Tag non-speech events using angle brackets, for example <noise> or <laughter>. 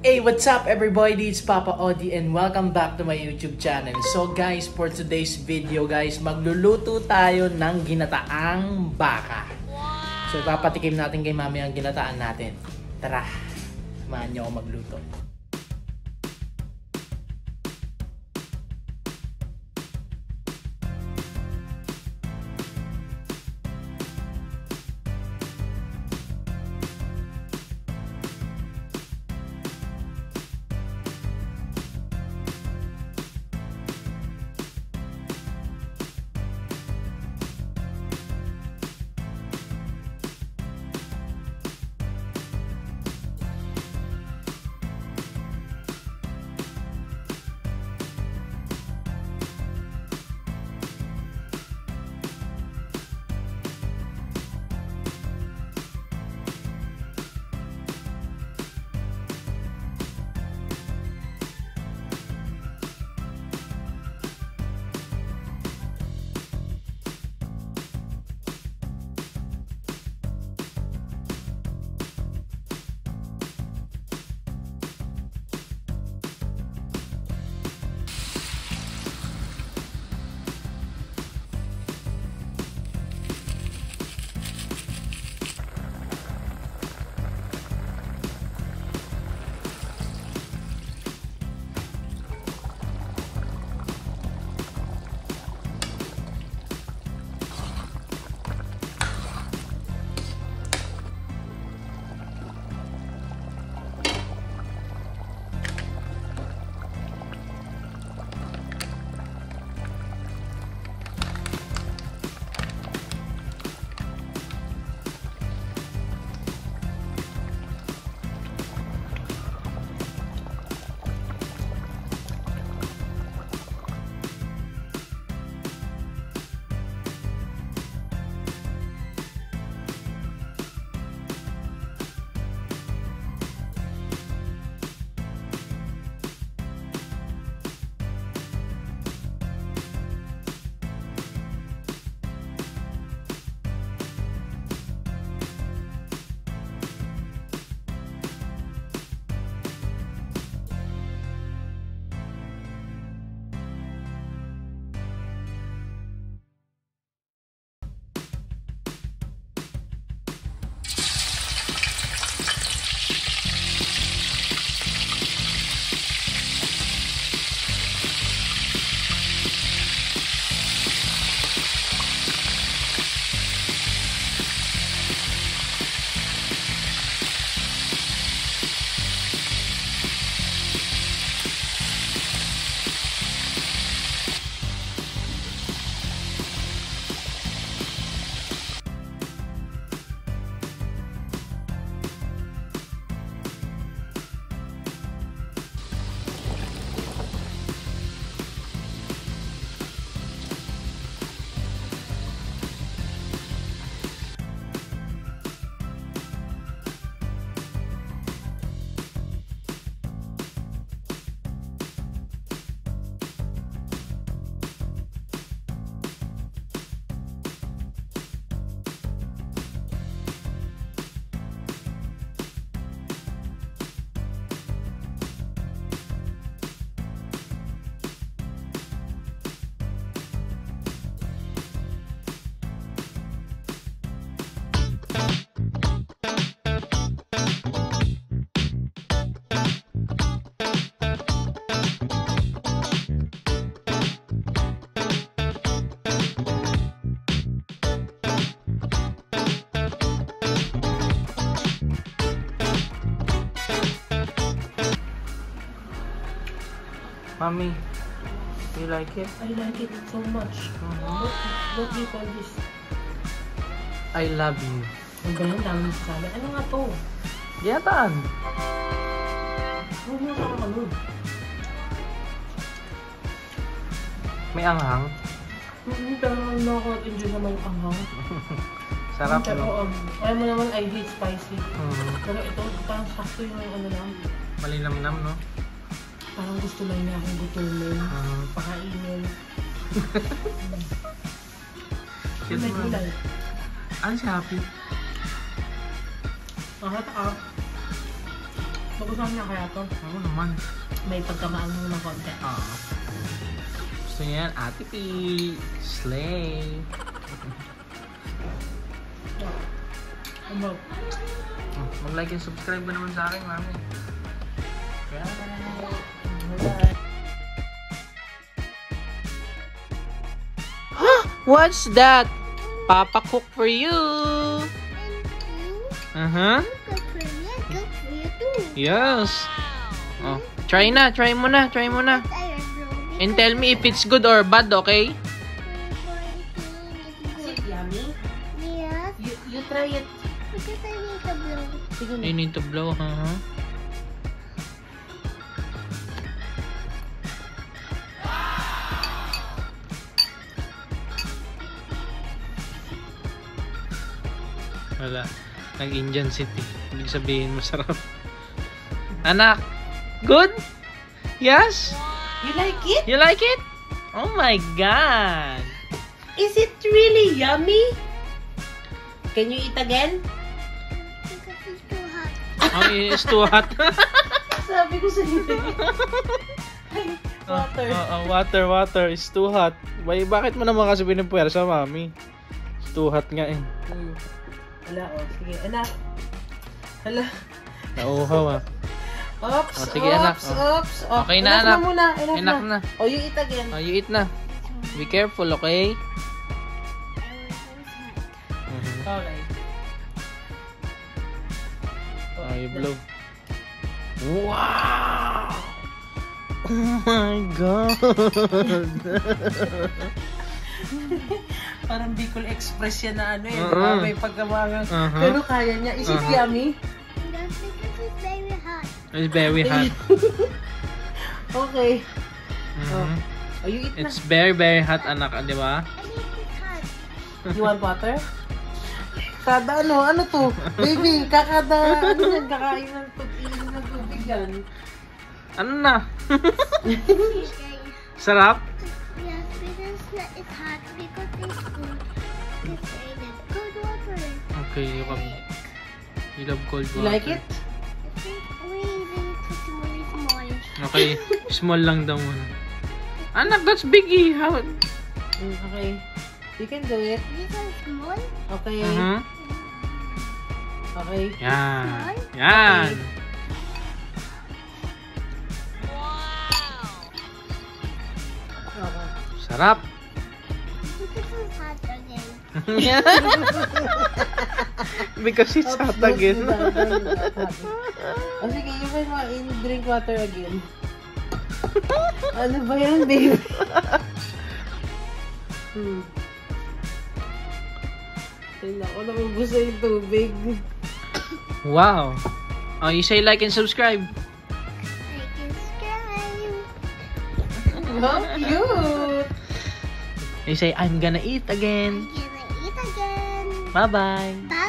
Hey, what's up everybody? It's Papa Odi and welcome back to my YouTube channel. So guys, for today's video guys, magluluto tayo ng ginataang baka. So ipapatikim natin kay mami ang ginataan natin. Tara, samahan niyo ako magluto. Mami, you like it? I like it so much. What, what do you call this? I love you. Ang ganun, dami sabi. Ano nga to? Ginataan. Ano nga sa ano? May anghang. Hindi, pero nakaka-enjoy naman yung anghang. <laughs> Sarap, Pero, no? um, alam mo naman, I hate spicy. Mm. Pero ito, parang sakto yung ano lang. Malinamnam, no? Parang gusto lang niya akong gutumin. Mm. Pakainin. <laughs> Cute May mo. gulay. Ang Happy. Ang hata Magustuhan niya kaya to. Oo naman. May pagkamaang ng konti. Ah. Gusto niya yan, Ate P. Slay. Ano? Oh, Mag-like and subscribe ba naman sa akin, mami? What's that? Papa cook for you. Uh-huh. Good for me, good for you too. Yes. Oh, try na, try mo na, try mo na. I And tell me if it's good or bad, okay? Is it yummy? Yes, You, you try it. because I need to blow. You need to blow, huh? Wala. Nag-Indian City. Ibig sabihin masarap. Anak, good? Yes? You like it? You like it? Oh my God! Is it really yummy? Can you eat again? Because it's too hot. Oh, it's too hot. Sabi ko sa. Water. Oh, oh, water, water. It's too hot. Bay, bakit mo naman kasi pinipwersa, mami? It's too hot nga eh. Hmm. Wala, oh. Sige, anak. Hala. Nauhaw ah. Ops, Oh, sige, ops, anak. ops. Oh, Okay na, enough anak. na muna, enough, Enough na. na. Oh, you eat again. Oh, you eat na. Be careful, okay? Hot. Okay. Oh, you blow. Wow! Oh my God! <laughs> Parang Bicol Express yan na ano eh. Oo. diba? May pagkamangang. Uh-huh. Pero kaya niya. Is it Uh-huh. yummy? That's because it's very hot. It's very hot. <laughs> Okay. Mhm. Oh, you eat It's very, very hot, anak, di ba? I need it hot. na. You want water? Kada ano, ano to? Baby, kakada, ano yan, kakain ng tubig, ng tubig yan. Ano na? <laughs> Sarap? It's hot because it's cold. It's. Cold water. Okay, you can... You love cold You water. like it? Small, small. Okay, <laughs> small lang daw muna. Anak, that's biggie. How? Okay. You can do it. This is small. Okay. Mhm. Okay. Yan. Yan. Okay. Sarap. <laughs> Because it's Oops, hot again. honey. Oh, sige, you can in- drink water again. <laughs> ano ba yan, baby? hmm. Naku, nakubos na yung tubig. wow. Oh, you say like and subscribe. I can subscribe. How cute! You say, I'm gonna eat again. I'm gonna eat again. Bye-bye. Bye